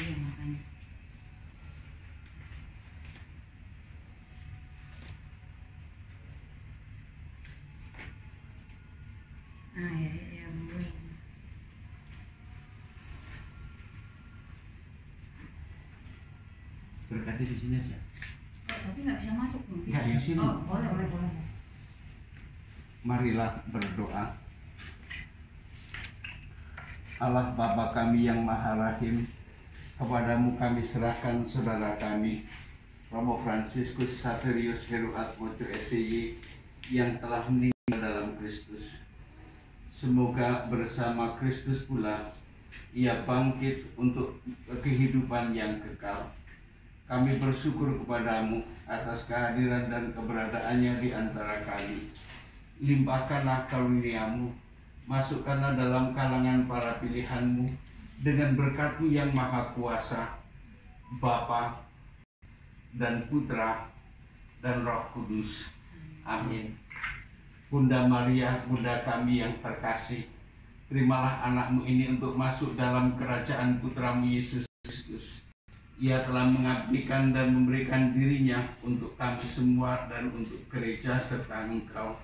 Iya makanya. Nah ya, ya. Berkati di sini aja. Oh, tapi nggak bisa masuk. Nggak di sini. Oh, boleh, boleh, boleh. Marilah berdoa. Allah Bapa kami yang Maha Rahim, kepadamu kami serahkan saudara kami, Romo Franciscus Saverius Heru Atmojo SCY yang telah meninggal dalam Kristus. Semoga bersama Kristus pula ia bangkit untuk kehidupan yang kekal. Kami bersyukur kepadamu atas kehadiran dan keberadaannya di antara kami. Limpahkanlah karuniamu, masukkanlah dalam kalangan para pilihanmu dengan berkatmu yang maha kuasa, Bapa dan Putra dan Roh Kudus. Amin. Bunda Maria, Bunda kami yang terkasih, terimalah anakmu ini untuk masuk dalam kerajaan putramu Yesus Kristus. Ia telah mengabdikan dan memberikan dirinya untuk kami semua dan untuk gereja serta engkau.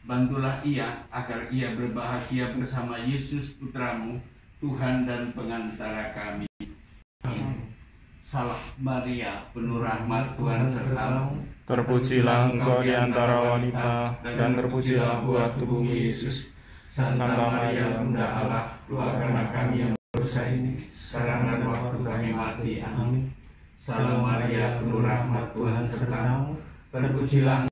Bantulah ia agar ia berbahagia bersama Yesus putramu, Tuhan dan pengantara kami. Amin. Salam Maria, penuh rahmat Tuhan sertamu. Terpujilah engkau di antara wanita, dan terpujilah buah tubuhmu Yesus. Santa Maria, Bunda Allah, doakanlah kami yang berdosa ini, sekarang dan waktu kami mati. Amin. Salam Maria, penuh rahmat Tuhan sertamu. Terpujilah